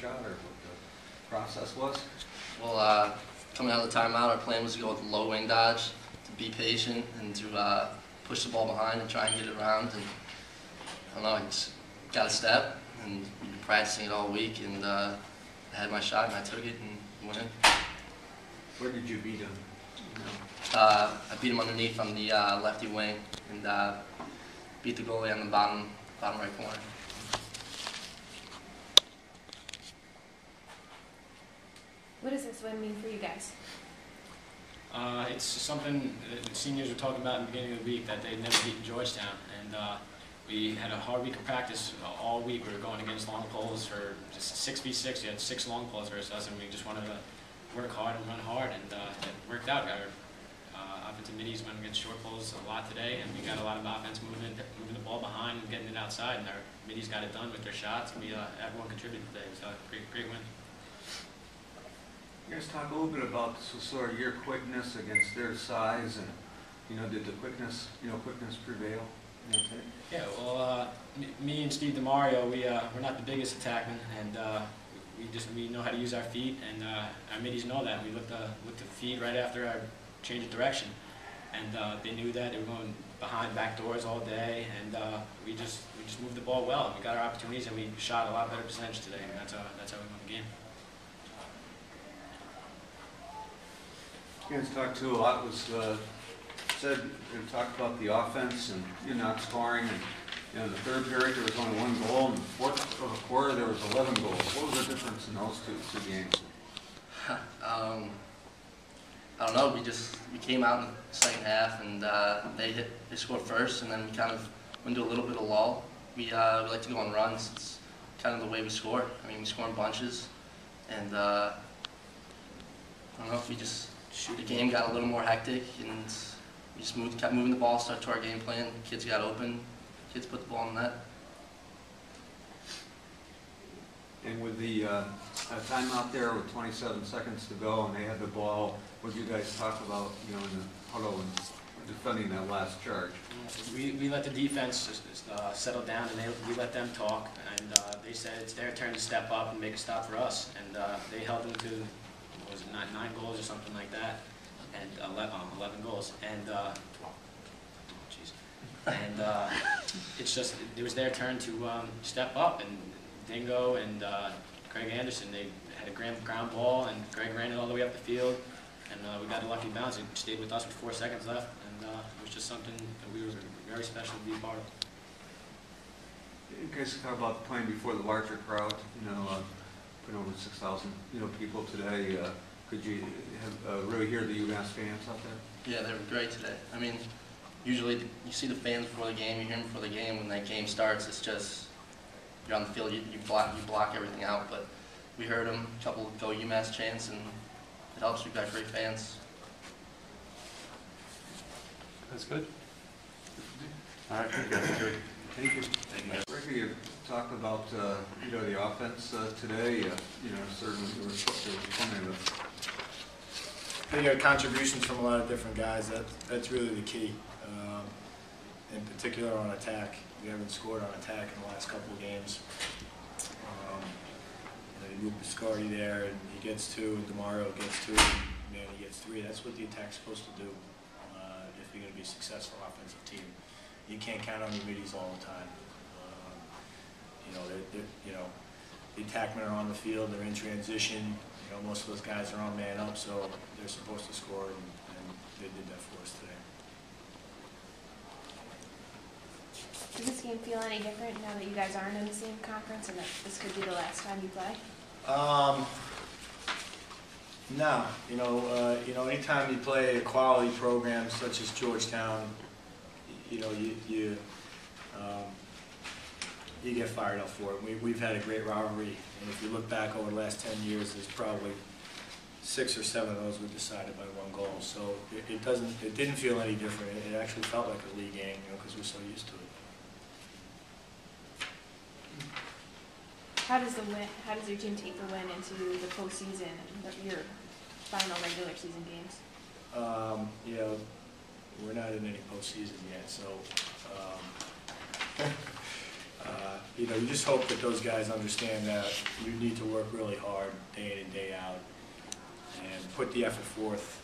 shot or what the process was? Well, uh, coming out of the timeout, our plan was to go with low wing dodge, to be patient, and to uh, push the ball behind and try and get it around. And I don't know, I just got a step, and we've been practicing it all week, and uh, I had my shot, and I took it and went in. Where did you beat him? Uh, I beat him underneath on the uh, lefty wing, and uh, beat the goalie on the bottom, bottom right corner. What does this mean for you guys? Uh, it's something that the seniors were talking about in the beginning of the week, that they'd never beaten Georgetown. And uh, we had a hard week of practice uh, all week. We were going against long poles for just 6v6. We had six long poles versus us, and we just wanted to work hard and run hard, and uh, it worked out. Our uh, offensive middies went against short poles a lot today, and we got a lot of offense moving, moving the ball behind and getting it outside, and our middies got it done with their shots. We, uh, everyone contributed today. It was a great, great win. Talk a little bit about so sort of your quickness against their size and, you know, did the quickness, you know, quickness prevail? Yeah, well, uh, me- and Steve DeMario, we, uh, we're not the biggest attackmen, and uh, we just we know how to use our feet, and uh, our middies know that. We looked uh, looked to feed right after our change of direction, and uh, they knew that they were going behind back doors all day, and uh, we just we just moved the ball well. We got our opportunities, and we shot a lot better percentage today, and that's that's how we won the game. You talked to a lot, was, uh, said, you talked about the offense and you not scoring and, you know, the third period, there was only one goal, and the fourth of a quarter, there was 11 goals. What was the difference in those two, two games? um, I don't know. We just we came out in the second half, and uh, they hit they scored first, and then we kind of went into a little bit of lull. We uh, we like to go on runs. It's kind of the way we score. I mean, we score in bunches, and uh, I don't know if we just the game got a little more hectic, and we just moved kept moving the ball, stuck to our game plan. Kids got open. Kids put the ball in the net. And with the uh, uh, timeout there with 27 seconds to go and they had the ball, what did you guys talk about, you know, in the huddle and defending that last charge? We, we let the defense just, just, uh, settle down, and they, we let them talk, and uh, they said it's their turn to step up and make a stop for us, and uh, they held them to, what was it, nine, nine goals or something like that, and 11, um, 11 goals, and, uh, oh. And uh, it's just, it was their turn to um, step up, and Dingo and uh, Craig Anderson, they had a ground, ground ball, and Greg ran it all the way up the field, and uh, we got a lucky bounce. It stayed with us with four seconds left, and uh, it was just something that we were very special to be a part of. You guys talk about playing before the larger crowd, you know, uh, put over 6,000, you know, people today. Could you have, uh, really hear the UMass fans out there? Yeah, they were great today. I mean, usually you see the fans before the game, you hear them before the game. When that game starts, it's just you're on the field, you, you block you block everything out. But we heard them, a couple go UMass chants, and it helps. We've got great fans. That's good. All right, thank you. That's good. Thank you. Thank you, guys. Ricky, you talked about, uh, you know, the offense uh, today, uh, you know, certainly there was there was plenty of, They got contributions from a lot of different guys. That that's really the key. Um, in particular on attack, we haven't scored on attack in the last couple of games. Um, you, know, you move Biscardi there, and he gets two, and Demario gets two, and Manny gets three. That's what the attack's supposed to do uh, if you're going to be a successful offensive team. You can't count on your middies all the time. Um, you know, they're, they're, you know, the attackmen are on the field, they're in transition, you know, most of those guys are on man up, so they're supposed to score, and, and they did that for us today. Does this game feel any different now that you guys aren't in the same conference and that this could be the last time you play? Um, no, you know, uh, you know, anytime you play a quality program such as Georgetown, you know, you, you, um, you get fired up for it. We, we've had a great rivalry, and if you look back over the last ten years, there's probably six or seven of those were decided by one goal. So it, it doesn't, it didn't feel any different. It, it actually felt like a league game, you know, because we're so used to it. How does the win? How does your team take the win into the postseason and your final regular season games? Um, you know, we're not in any postseason yet, so, um, you know, you just hope that those guys understand that you need to work really hard, day in and day out, and put the effort forth,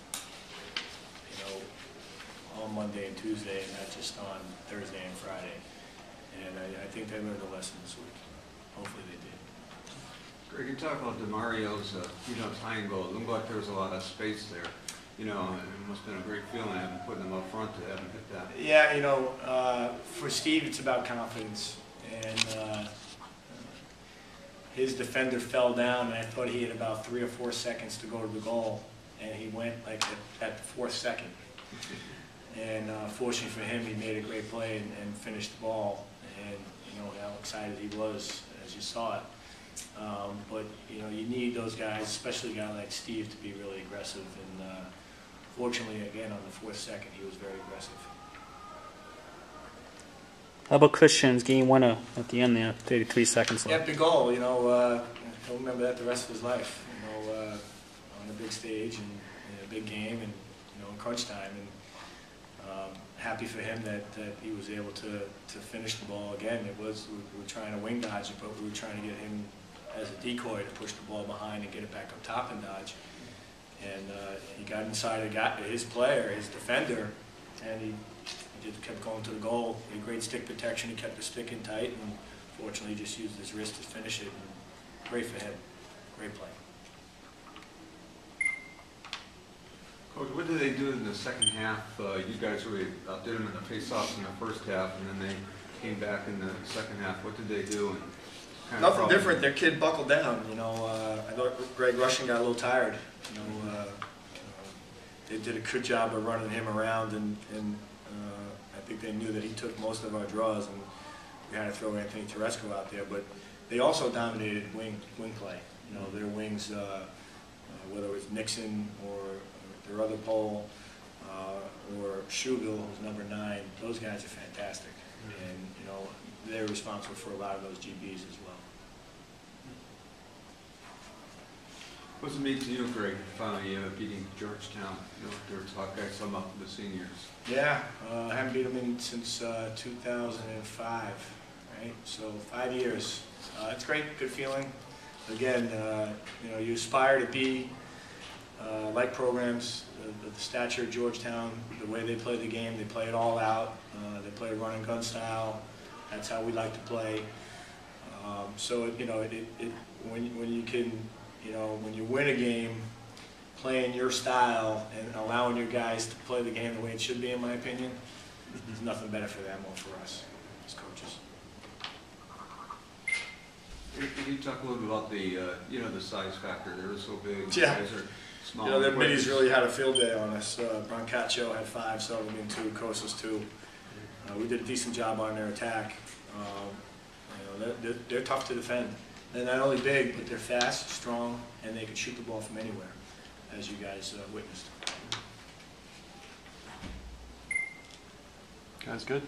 you know, on Monday and Tuesday, and not just on Thursday and Friday. And I, I think they learned a lesson this week. Hopefully they did. Greg, you talk about DeMario's, uh, you know, tying goal. It looked like there was a lot of space there. You know, it must have been a great feeling having put them up front to have him hit that. Yeah, you know, uh, for Steve, it's about confidence. And uh, his defender fell down, and I thought he had about three or four seconds to go to the goal, and he went like at, at the fourth second. And uh, fortunately for him, he made a great play and, and finished the ball. And you know how excited he was as you saw it. Um, but you know, you need those guys, especially a guy like Steve, to be really aggressive. And uh, fortunately, again on the fourth second, he was very aggressive. How about Christian's game winner at the end there, 33 seconds left? The goal, you know, uh, he'll remember that the rest of his life, you know, uh, on a big stage and in a big game and, you know, in crunch time. And um, happy for him that, that he was able to, to finish the ball again. It was, we we were trying to wing dodge it, but we were trying to get him as a decoy to push the ball behind and get it back up top and dodge. And uh, he got inside of his player, his defender, and he he just kept going to the goal. He had great stick protection. He kept the stick in tight, and fortunately, he just used his wrist to finish it. And great for him. Great play. Coach, what did they do in the second half? Uh, you guys really outdid them in the face-offs in the first half, and then they came back in the second half. What did they do? and kind Nothing problem- different. Their kid buckled down. You know, uh, I thought Greg Russian got a little tired. You know, uh, they did a good job of running him around, and, and uh, I think they knew that he took most of our draws, and we had to throw Anthony Teresco out there. But they also dominated wing wing play. You know, their wings, uh, uh, whether it was Nixon or, their other pole, uh, or Shubil, who's number nine, those guys are fantastic. And, you know, they're responsible for a lot of those GBs as well. It mean to you, Greg, finally uh, beating Georgetown? You know, their top guys, some up the seniors. Yeah, uh, I haven't beat them in since uh, 2005, right? So five years. Uh, it's great, good feeling. Again, uh, you know, you aspire to be uh, like programs, the, the stature of Georgetown, the way they play the game, they play it all out. They play run and gun style. That's how we like to play. Um, so you know, it, it, it when when you can, you know, when you win a game, playing your style and allowing your guys to play the game the way it should be, in my opinion, there's nothing better for them or for us as coaches. Can can you talk a little bit about the, uh, you know, the size factor? They're so big. the Yeah. guys are small. You know, their middies really had a field day on us. Uh, Brancaccio had five, Sullivan two, Kosas two. Uh, we did a decent job on their attack. Um, you know, they're, they're, they're tough to defend. They're not only big, but they're fast, strong, and they can shoot the ball from anywhere, as you guys uh, witnessed. Guys, good?